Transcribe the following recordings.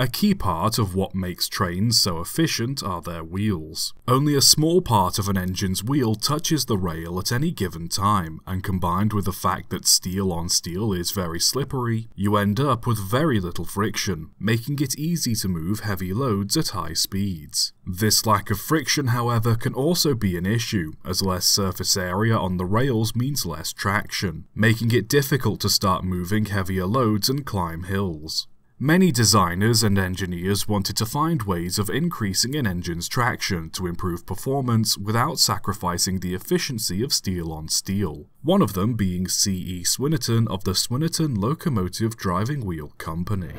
A key part of what makes trains so efficient are their wheels. Only a small part of an engine's wheel touches the rail at any given time, and combined with the fact that steel on steel is very slippery, you end up with very little friction, making it easy to move heavy loads at high speeds. This lack of friction, however, can also be an issue, as less surface area on the rails means less traction, making it difficult to start moving heavier loads and climb hills. Many designers and engineers wanted to find ways of increasing an engine's traction to improve performance without sacrificing the efficiency of steel on steel, one of them being C.E. Swinerton of the Swinerton Locomotive Driving Wheel Company.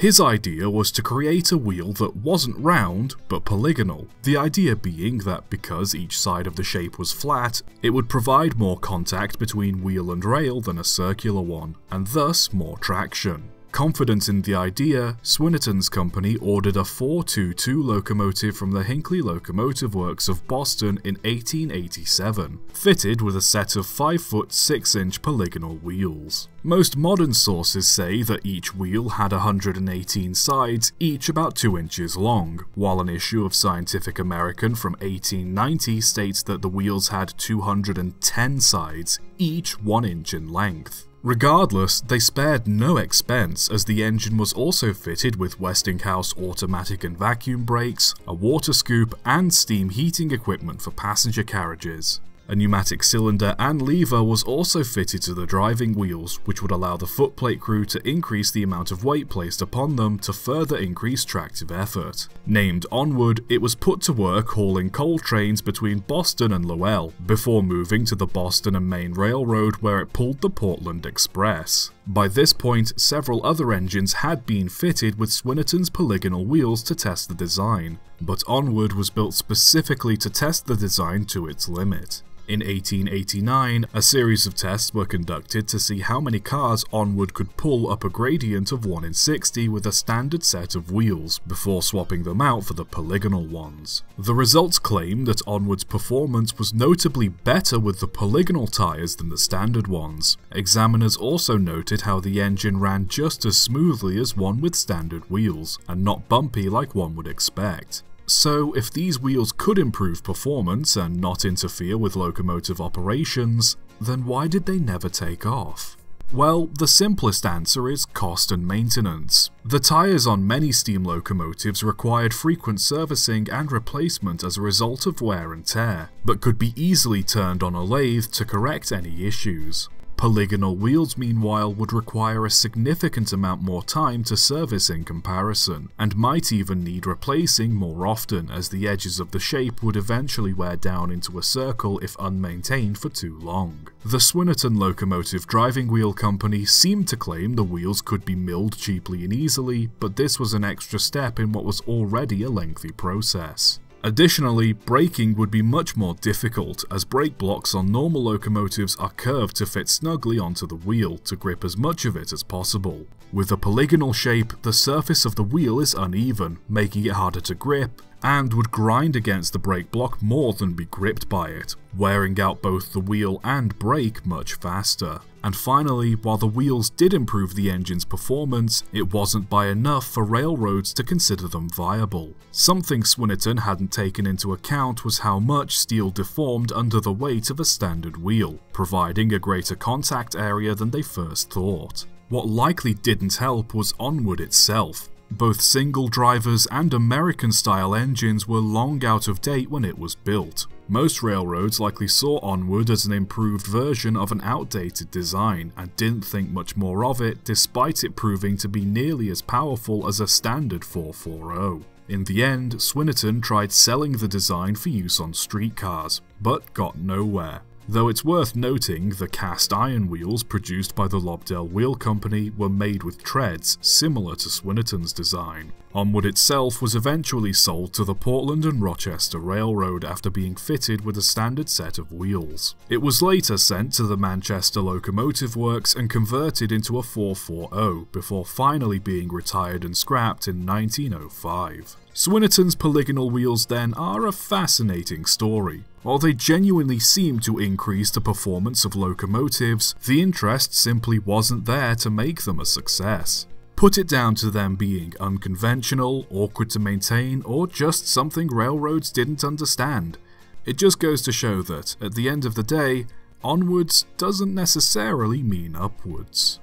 His idea was to create a wheel that wasn't round, but polygonal, the idea being that because each side of the shape was flat, it would provide more contact between wheel and rail than a circular one, and thus more traction. Confident in the idea, Swinerton's company ordered a 422 locomotive from the Hinkley Locomotive Works of Boston in 1887, fitted with a set of 5 foot 6 inch polygonal wheels. Most modern sources say that each wheel had 118 sides, each about 2 inches long, while an issue of Scientific American from 1890 states that the wheels had 210 sides, each 1 inch in length. Regardless, they spared no expense as the engine was also fitted with Westinghouse automatic and vacuum brakes, a water scoop, and steam heating equipment for passenger carriages. A pneumatic cylinder and lever was also fitted to the driving wheels, which would allow the footplate crew to increase the amount of weight placed upon them to further increase tractive effort. Named Onward, it was put to work hauling coal trains between Boston and Lowell, before moving to the Boston and Maine Railroad where it pulled the Portland Express. By this point, several other engines had been fitted with Swinerton's polygonal wheels to test the design, but Onward was built specifically to test the design to its limit. In 1889, a series of tests were conducted to see how many cars Onward could pull up a gradient of 1 in 60 with a standard set of wheels, before swapping them out for the polygonal ones. The results claim that Onward's performance was notably better with the polygonal tyres than the standard ones. Examiners also noted how the engine ran just as smoothly as one with standard wheels, and not bumpy like one would expect. So, if these wheels could improve performance and not interfere with locomotive operations, then why did they never take off? Well, the simplest answer is cost and maintenance. The tyres on many steam locomotives required frequent servicing and replacement as a result of wear and tear, but could be easily turned on a lathe to correct any issues. Polygonal wheels meanwhile would require a significant amount more time to service in comparison, and might even need replacing more often as the edges of the shape would eventually wear down into a circle if unmaintained for too long. The Swinerton Locomotive Driving Wheel Company seemed to claim the wheels could be milled cheaply and easily, but this was an extra step in what was already a lengthy process. Additionally, braking would be much more difficult as brake blocks on normal locomotives are curved to fit snugly onto the wheel to grip as much of it as possible. With a polygonal shape, the surface of the wheel is uneven, making it harder to grip, and would grind against the brake block more than be gripped by it, wearing out both the wheel and brake much faster. And finally, while the wheels did improve the engine's performance, it wasn't by enough for railroads to consider them viable. Something Swinerton hadn't taken into account was how much steel deformed under the weight of a standard wheel, providing a greater contact area than they first thought. What likely didn't help was Onward itself, both single drivers and American style engines were long out of date when it was built. Most railroads likely saw Onward as an improved version of an outdated design and didn't think much more of it despite it proving to be nearly as powerful as a standard 440. In the end, Swinerton tried selling the design for use on streetcars, but got nowhere though it's worth noting the cast iron wheels produced by the Lobdell Wheel Company were made with treads similar to Swinerton's design. Onward itself was eventually sold to the Portland and Rochester Railroad after being fitted with a standard set of wheels. It was later sent to the Manchester Locomotive Works and converted into a 440 before finally being retired and scrapped in 1905. Swinerton's polygonal wheels then are a fascinating story. While they genuinely seem to increase the performance of locomotives, the interest simply wasn't there to make them a success. Put it down to them being unconventional, awkward to maintain, or just something railroads didn't understand. It just goes to show that, at the end of the day, onwards doesn't necessarily mean upwards.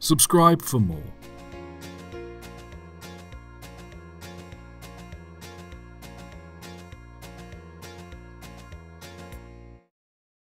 Subscribe for more.